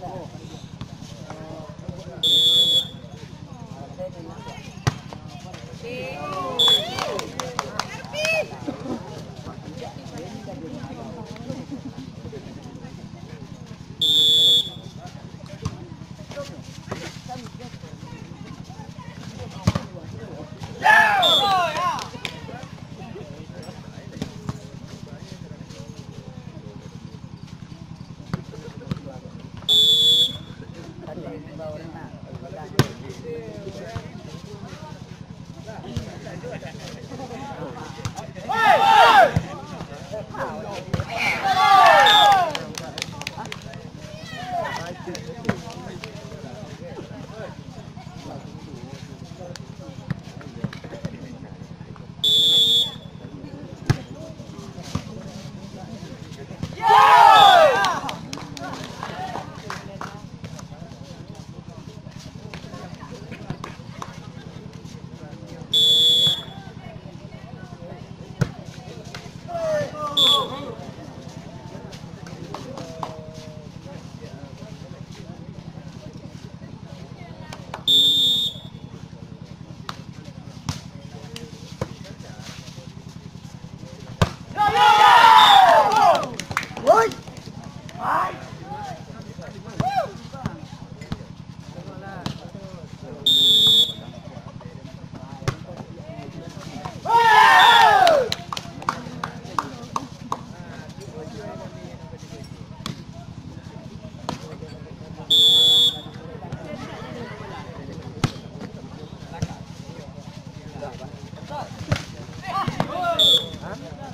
Thank you.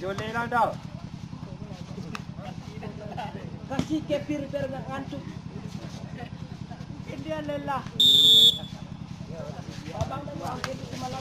Ijolle lang. Kasih kepir biar nggak ngantuk. Ini lelah. Abang dan bang, itu semalam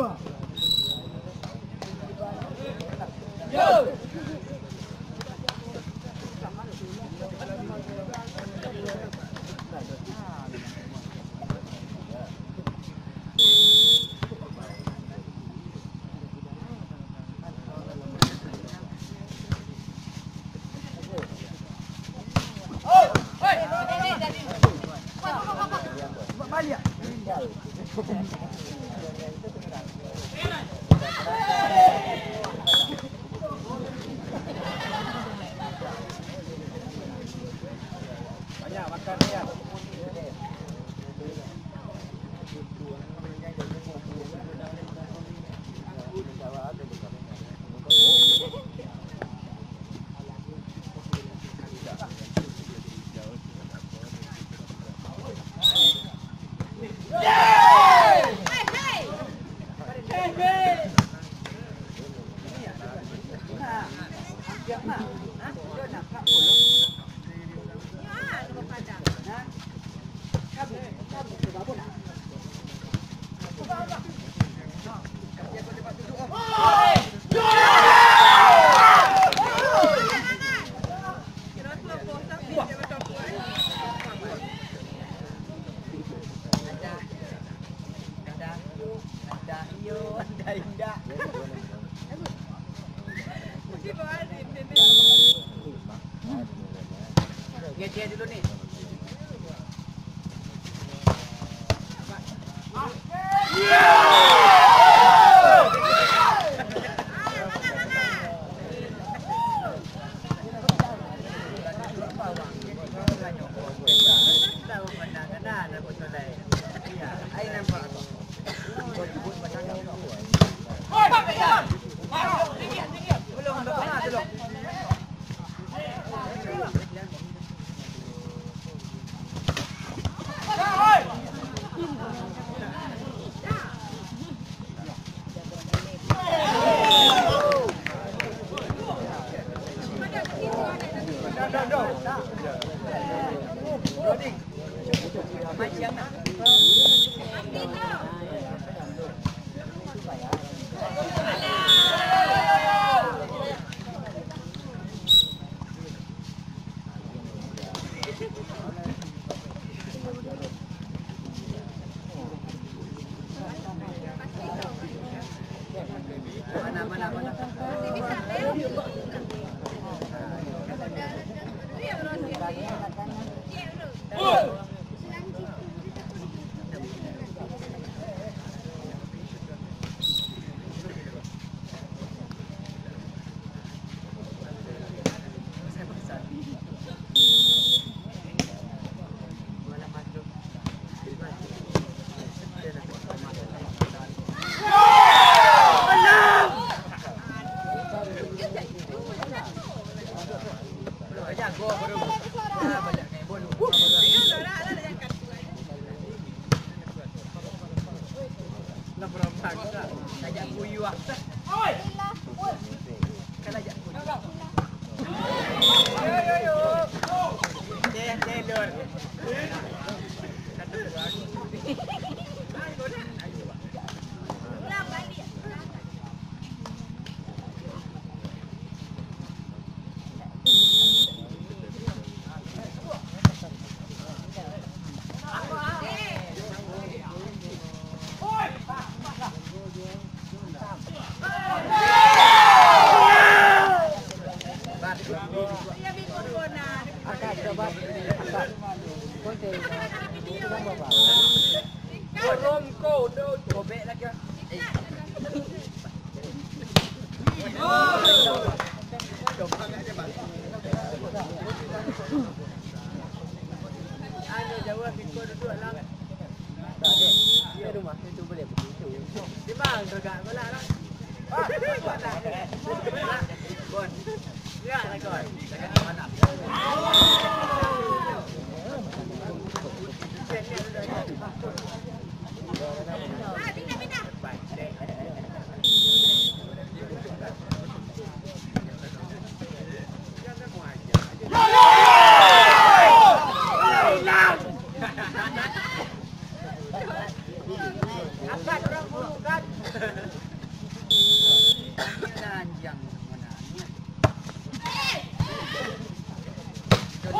Спасибо!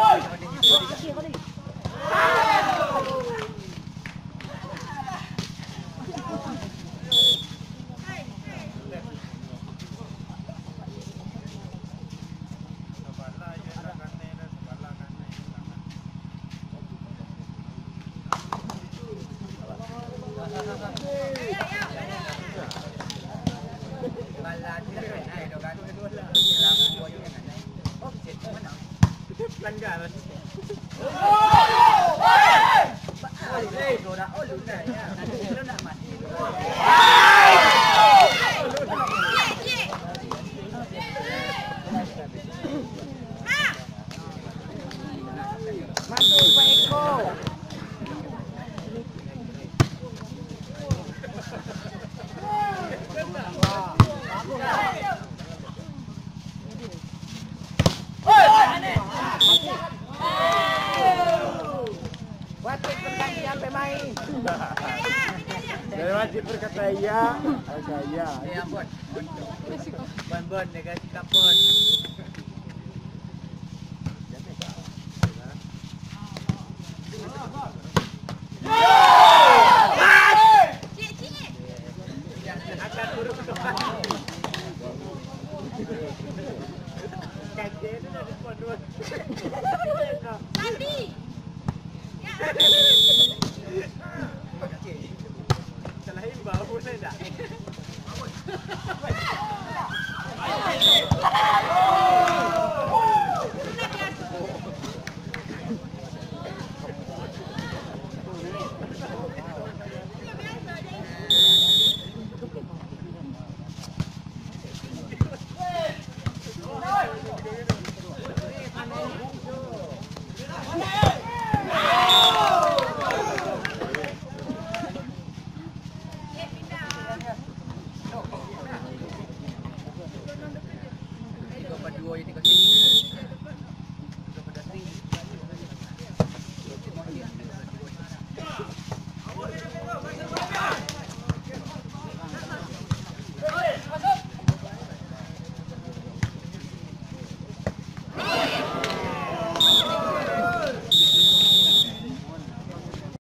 Go!